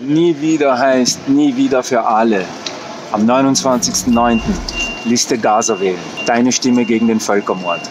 Nie wieder heißt nie wieder für alle. Am 29.09. Liste Gaza wählen. Deine Stimme gegen den Völkermord.